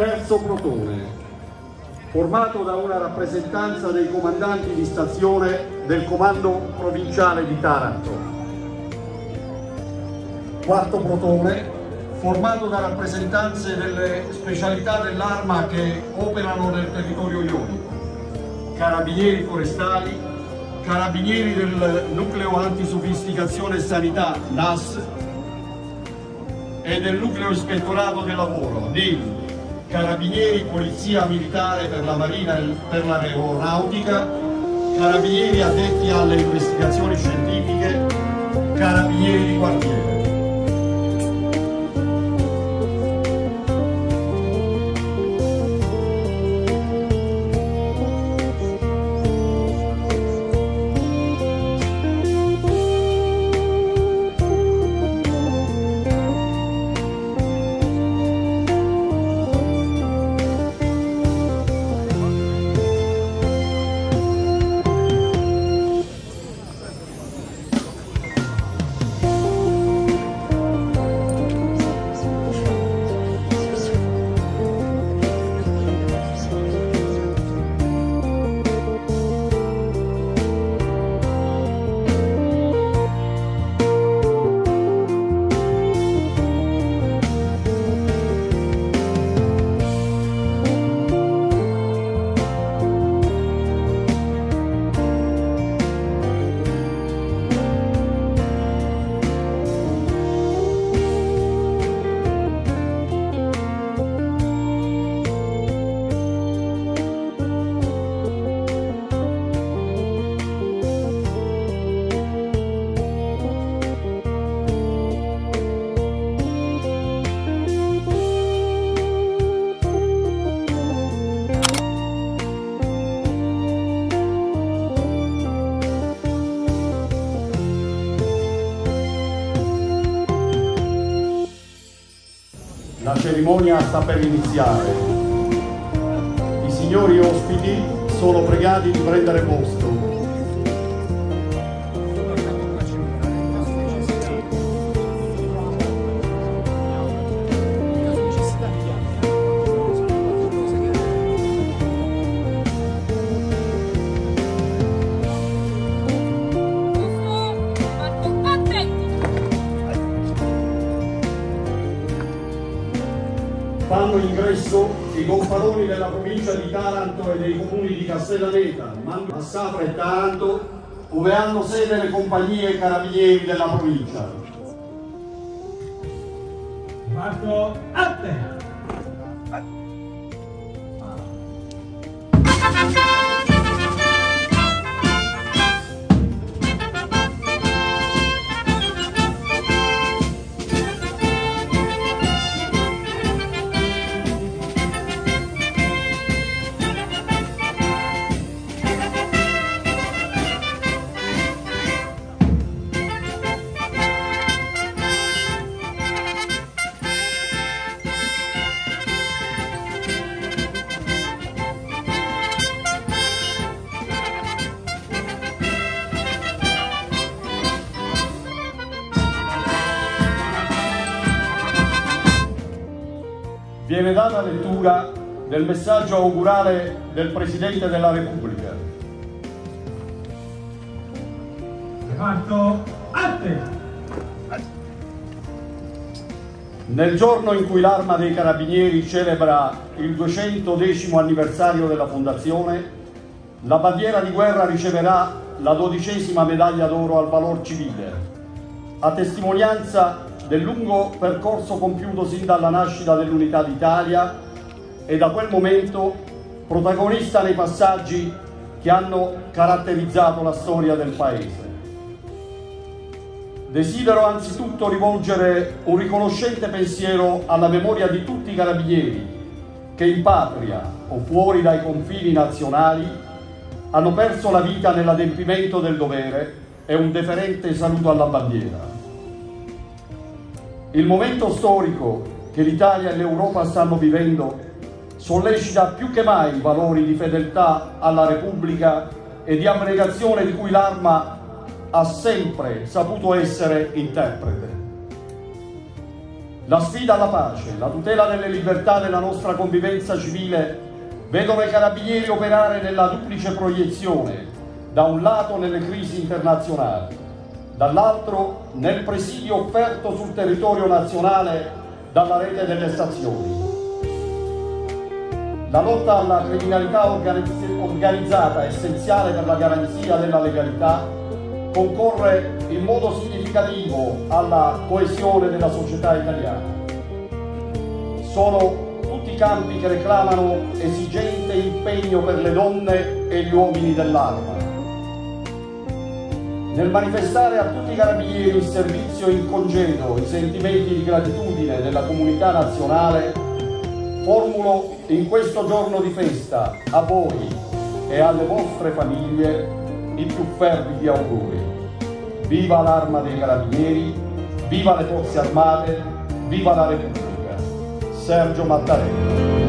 Terzo plotone, formato da una rappresentanza dei comandanti di stazione del Comando Provinciale di Taranto. Quarto plotone, formato da rappresentanze delle specialità dell'arma che operano nel territorio ionico, carabinieri forestali, carabinieri del nucleo antisofisticazione e sanità NAS e del nucleo ispettorato del lavoro NIL, carabinieri polizia militare per la marina e per l'aeronautica, carabinieri addetti alle investigazioni scientifiche, carabinieri di quartiere. La cerimonia sta per iniziare. I signori ospiti sono pregati di prendere posto. Fanno ingresso i gonfaloni della provincia di Taranto e dei comuni di Castellaneta, Massafra e Taranto, dove hanno sede le compagnie carabinieri della provincia. Marco, a te! Viene data lettura del messaggio augurale del Presidente della Repubblica. Reparto, a te! Nel giorno in cui l'Arma dei Carabinieri celebra il 210 anniversario della fondazione, la bandiera di guerra riceverà la dodicesima medaglia d'oro al valor civile, a testimonianza del lungo percorso compiuto sin dalla nascita dell'Unità d'Italia e da quel momento protagonista nei passaggi che hanno caratterizzato la storia del Paese. Desidero anzitutto rivolgere un riconoscente pensiero alla memoria di tutti i carabinieri che in patria o fuori dai confini nazionali hanno perso la vita nell'adempimento del dovere e un deferente saluto alla bandiera. Il momento storico che l'Italia e l'Europa stanno vivendo sollecita più che mai valori di fedeltà alla Repubblica e di abnegazione di cui l'Arma ha sempre saputo essere interprete. La sfida alla pace, la tutela delle libertà della nostra convivenza civile vedono i carabinieri operare nella duplice proiezione, da un lato nelle crisi internazionali, dall'altro nel presidio offerto sul territorio nazionale dalla rete delle stazioni. La lotta alla criminalità organizzata, essenziale per la garanzia della legalità, concorre in modo significativo alla coesione della società italiana. Sono tutti campi che reclamano esigente impegno per le donne e gli uomini dell'arma. Nel manifestare a tutti i carabinieri in servizio in congedo i sentimenti di gratitudine della comunità nazionale, formulo in questo giorno di festa a voi e alle vostre famiglie i più fervidi auguri. Viva l'arma dei carabinieri, viva le forze armate, viva la Repubblica. Sergio Mattarella.